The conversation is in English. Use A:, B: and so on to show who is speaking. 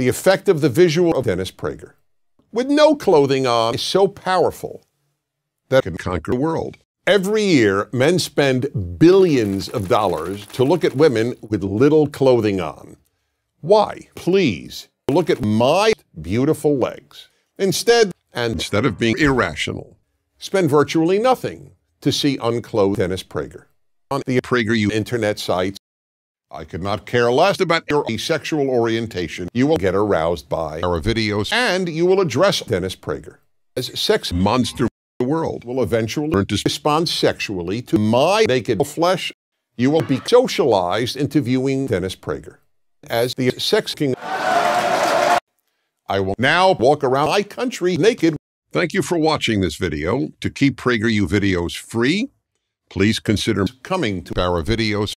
A: The effect of the visual of Dennis Prager, with no clothing on, is so powerful that it can conquer the world. Every year, men spend billions of dollars to look at women with little clothing on. Why? Please look at my beautiful legs. Instead, and instead of being irrational, spend virtually nothing to see unclothed Dennis Prager. On the PragerU internet sites, I could not care less about your sexual orientation. You will get aroused by our videos and you will address Dennis Prager. As sex monster the world will eventually learn to respond sexually to my naked flesh. You will be socialized into viewing Dennis Prager as the sex king. I will now walk around my country naked. Thank you for watching this video. To keep PragerU videos free, please consider coming to our videos